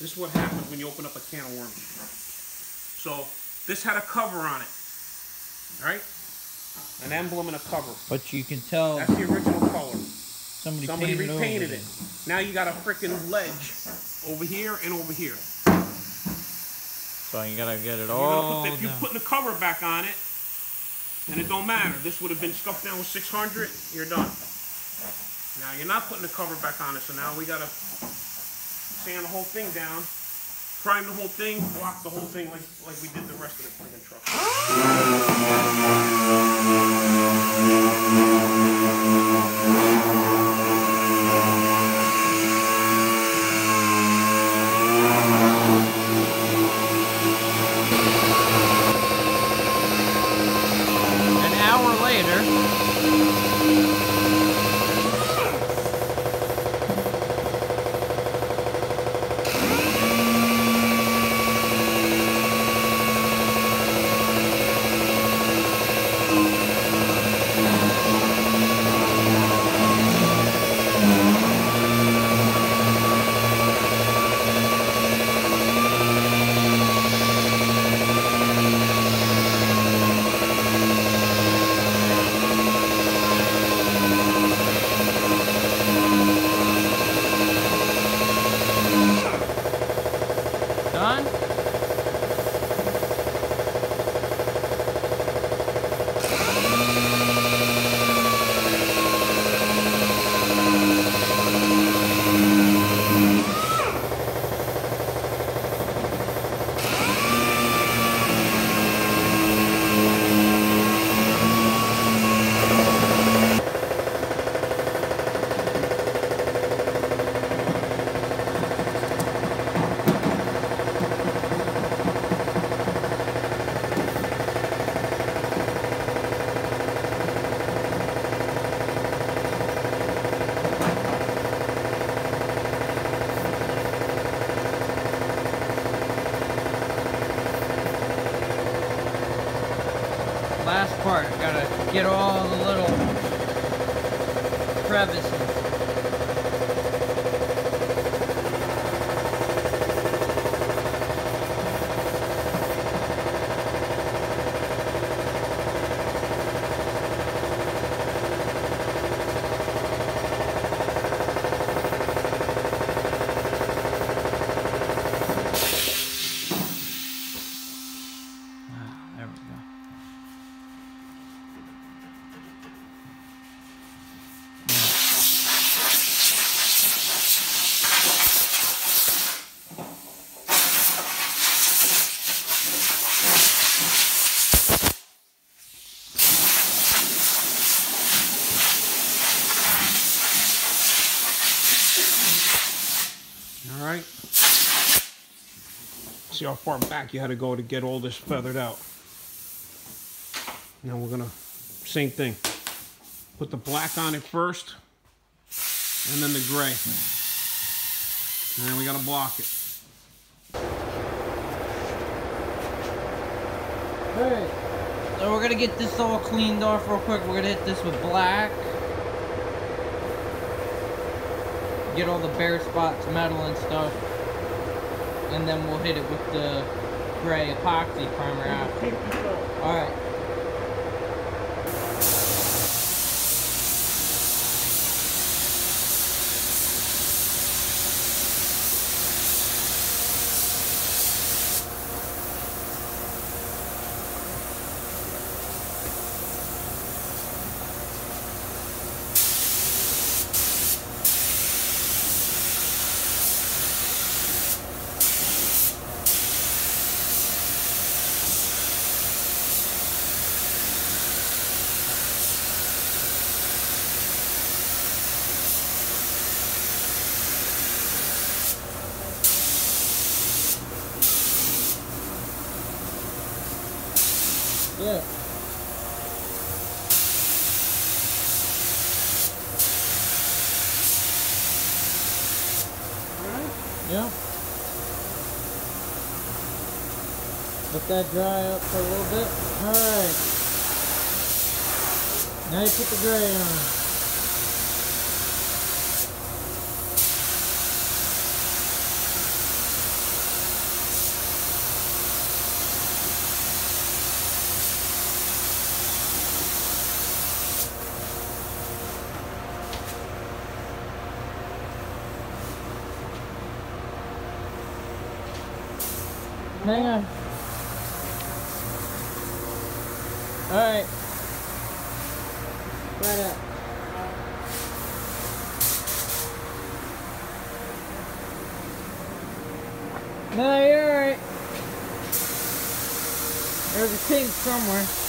This is what happens when you open up a can of worms. So this had a cover on it. Right? An emblem and a cover. But you can tell That's the original color. somebody, Somebody painted repainted it. it. Now you got a freaking ledge over here and over here. So you gotta get it You're gonna all put the, if you're putting the cover back on it, then it don't matter. This would have been scuffed down with 600. You're done. Now you're not putting the cover back on it, so now we gotta sand the whole thing down, prime the whole thing, block the whole thing like like we did the rest of the friggin' truck. An hour later. Done? Last part, gotta get all the little crevices. See how far back you had to go to get all this feathered out. Now we're gonna, same thing. Put the black on it first, and then the gray. And then we gotta block it. Alright. So we're gonna get this all cleaned off real quick. We're gonna hit this with black. Get all the bare spots, metal and stuff. And then we'll hit it with the gray epoxy primer after. Alright. Yeah. Alright? Yeah. Let that dry up for a little bit. Alright. Now you put the gray on. Hang on. Alright. Right up. No, you're alright. There's a kink somewhere.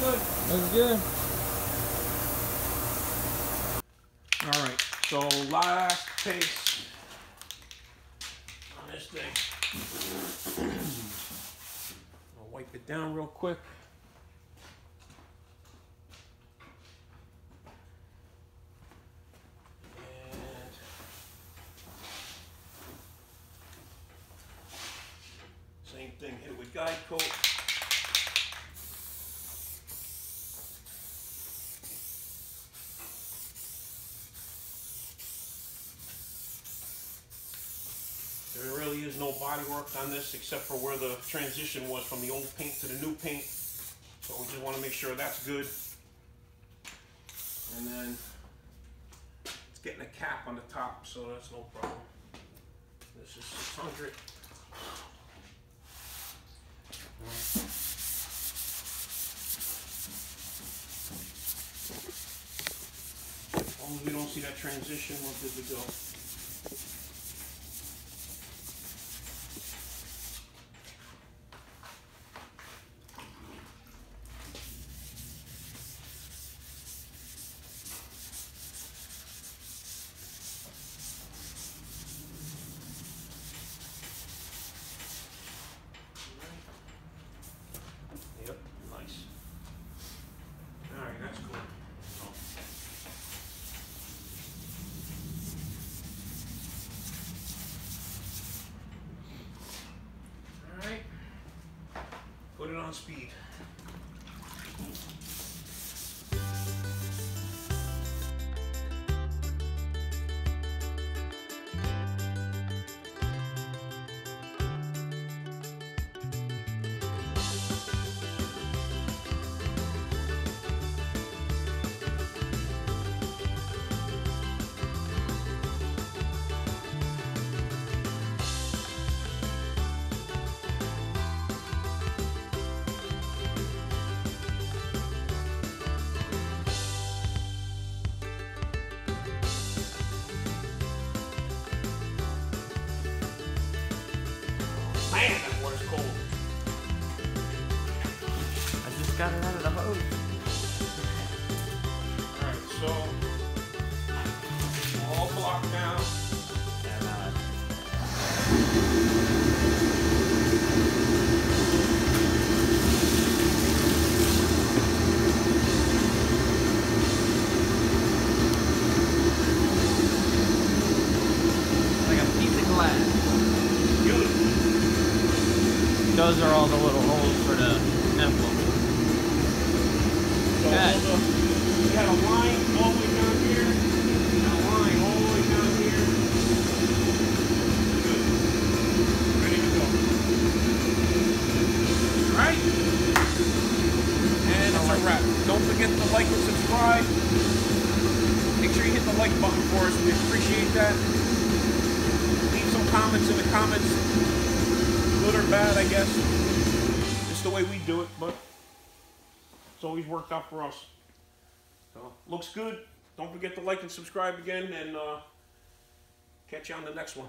Good. Good. All right, so last paste on this thing. I'll wipe it down real quick. Same thing, it with guide coat. No body work on this except for where the transition was from the old paint to the new paint. So we just want to make sure that's good. And then it's getting a cap on the top, so that's no problem. This is 600. As long as we don't see that transition, we're good to go. Yep, nice. Alright, that's cool. Alright. Put it on speed. Man, that water's cold. I just got it out of The- we had a line all the way down here, and a line all the way down here. Good. Ready to go. Alright? And it's a wrap. Don't forget to like and subscribe. Make sure you hit the like button for us. We appreciate that. Leave some comments in the comments. Good or bad, I guess. Just the way we do it, but it's always worked out for us. So, looks good. Don't forget to like and subscribe again, and uh, catch you on the next one.